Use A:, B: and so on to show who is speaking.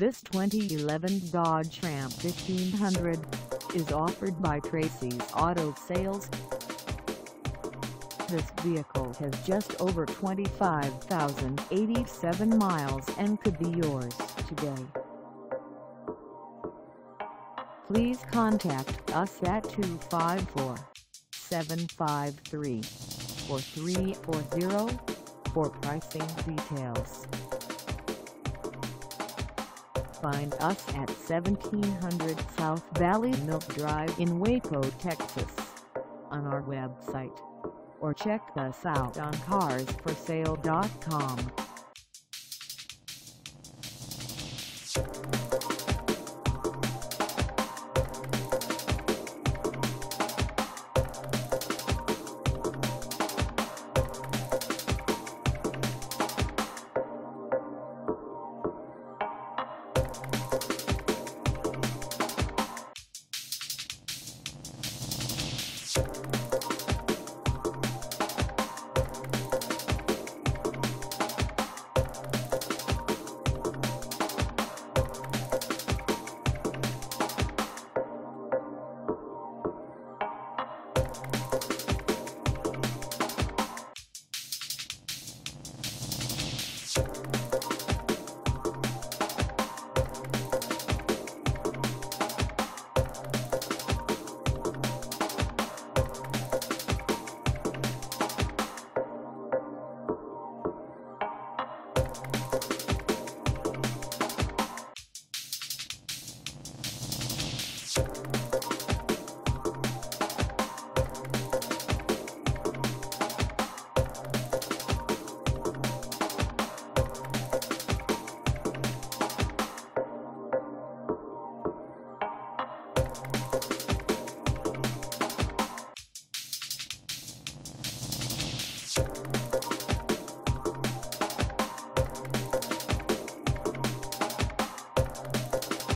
A: This 2011 Dodge Ram 1500 is offered by Tracy's Auto Sales. This vehicle has just over 25,087 miles and could be yours today. Please contact us at 254-753-4340 for pricing details. Find us at 1700 South Valley Mills Drive in Waco, Texas on our website or check us out on carsforsale.com.
B: Thank